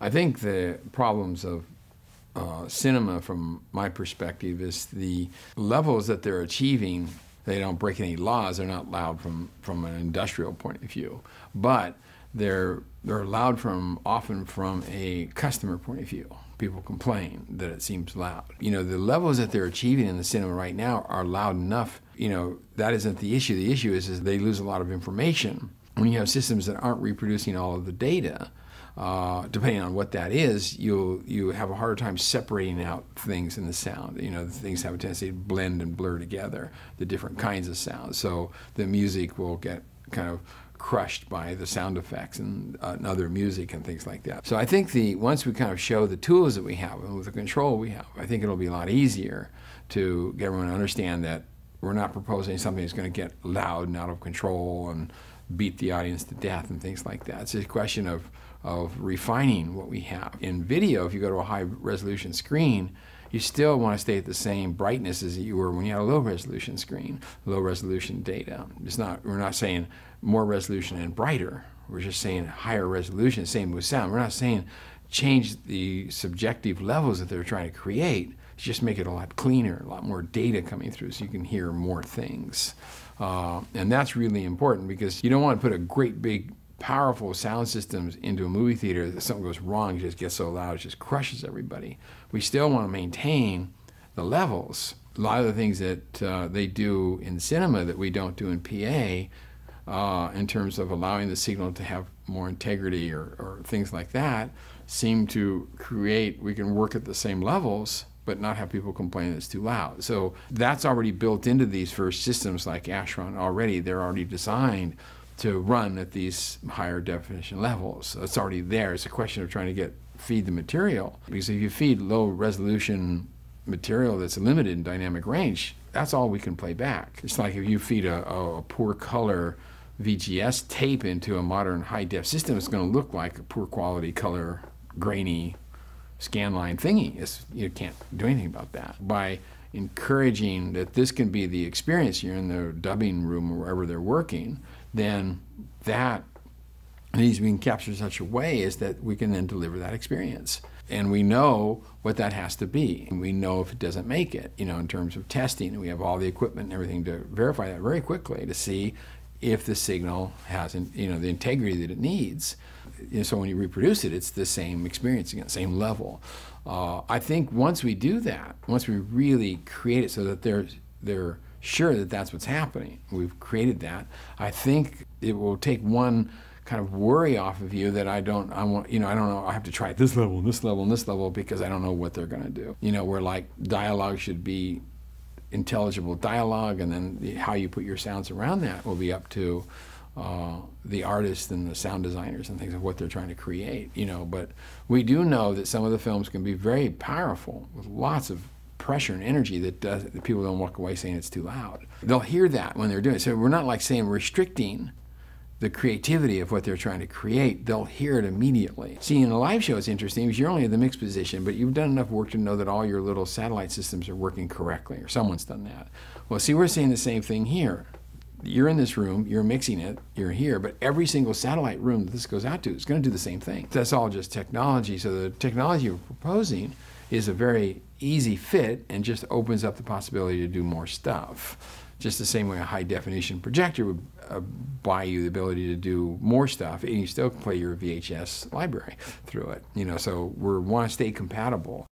I think the problems of uh, cinema, from my perspective, is the levels that they're achieving. They don't break any laws. They're not loud from, from an industrial point of view, but they're they're loud from often from a customer point of view. People complain that it seems loud. You know, the levels that they're achieving in the cinema right now are loud enough. You know, that isn't the issue. The issue is, is they lose a lot of information when you have systems that aren't reproducing all of the data uh, depending on what that is, you you have a harder time separating out things in the sound. You know, things have a tendency to blend and blur together, the different kinds of sounds. So the music will get kind of crushed by the sound effects and, uh, and, other music and things like that. So I think the once we kind of show the tools that we have and with the control we have, I think it'll be a lot easier to get everyone to understand that we're not proposing something that's going to get loud and out of control and beat the audience to death and things like that. It's a question of, of refining what we have. In video, if you go to a high resolution screen, you still want to stay at the same brightness as you were when you had a low resolution screen, low resolution data. It's not, we're not saying more resolution and brighter. We're just saying higher resolution, same with sound. We're not saying change the subjective levels that they're trying to create. Just make it a lot cleaner, a lot more data coming through so you can hear more things. Uh, and that's really important because you don't want to put a great big powerful sound systems into a movie theater that something goes wrong, it just gets so loud, it just crushes everybody. We still want to maintain the levels. A lot of the things that uh, they do in cinema that we don't do in PA uh, in terms of allowing the signal to have more integrity or, or things like that seem to create, we can work at the same levels but not have people complain it's too loud. So that's already built into these first systems like Acheron already. They're already designed to run at these higher definition levels. So it's already there. It's a question of trying to get feed the material. Because if you feed low resolution material that's limited in dynamic range, that's all we can play back. It's like if you feed a, a poor color VHS tape into a modern high def system, it's going to look like a poor quality color, grainy scanline thingy. It's, you can't do anything about that. By encouraging that this can be the experience, you're in the dubbing room or wherever they're working, then that needs to be captured in such a way is that we can then deliver that experience. And we know what that has to be. And we know if it doesn't make it, you know, in terms of testing. We have all the equipment and everything to verify that very quickly to see if the signal has, you know, the integrity that it needs. Know, so when you reproduce it, it's the same experience again, same level. Uh, I think once we do that, once we really create it so that they're they're sure that that's what's happening, we've created that. I think it will take one kind of worry off of you that I don't, I want, you know, I don't know, I have to try at this level, and this level, and this level because I don't know what they're going to do. You know, where like dialogue should be intelligible dialogue, and then the, how you put your sounds around that will be up to uh, the artists and the sound designers and things of what they're trying to create. You know, but we do know that some of the films can be very powerful with lots of pressure and energy that, does, that people don't walk away saying it's too loud. They'll hear that when they're doing it. So we're not like saying restricting the creativity of what they're trying to create, they'll hear it immediately. See, in a live show, it's interesting because you're only in the mix position, but you've done enough work to know that all your little satellite systems are working correctly, or someone's done that. Well, see, we're saying the same thing here. You're in this room, you're mixing it, you're here, but every single satellite room that this goes out to is going to do the same thing. That's all just technology. So the technology we're proposing is a very easy fit and just opens up the possibility to do more stuff just the same way a high definition projector would uh, buy you the ability to do more stuff and you still play your VHS library through it. You know, so we want to stay compatible.